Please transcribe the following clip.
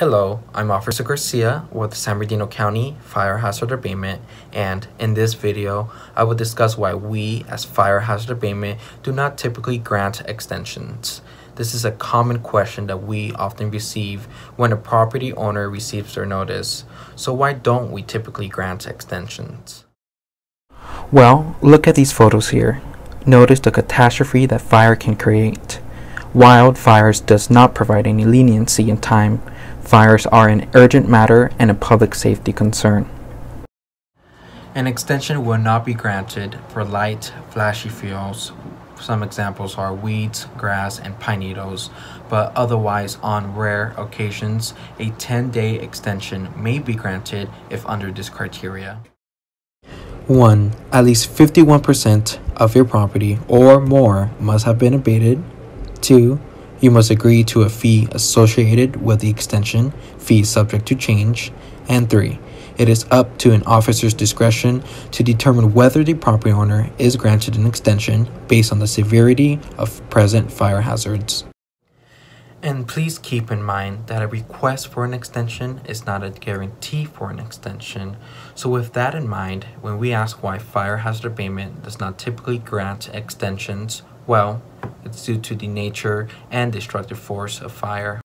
Hello, I'm Officer Garcia with San Bernardino County Fire Hazard Abatement and in this video I will discuss why we as Fire Hazard Abatement do not typically grant extensions. This is a common question that we often receive when a property owner receives their notice. So why don't we typically grant extensions? Well, look at these photos here. Notice the catastrophe that fire can create. Wildfires does not provide any leniency in time Fires are an urgent matter and a public safety concern. An extension will not be granted for light, flashy fuels. Some examples are weeds, grass, and pine needles, but otherwise, on rare occasions, a 10 day extension may be granted if under this criteria. 1. At least 51% of your property or more must have been abated. 2. You must agree to a fee associated with the extension, fee subject to change. And 3. It is up to an officer's discretion to determine whether the property owner is granted an extension based on the severity of present fire hazards. And please keep in mind that a request for an extension is not a guarantee for an extension. So with that in mind, when we ask why fire hazard abatement does not typically grant extensions, well, due to the nature and destructive force of fire.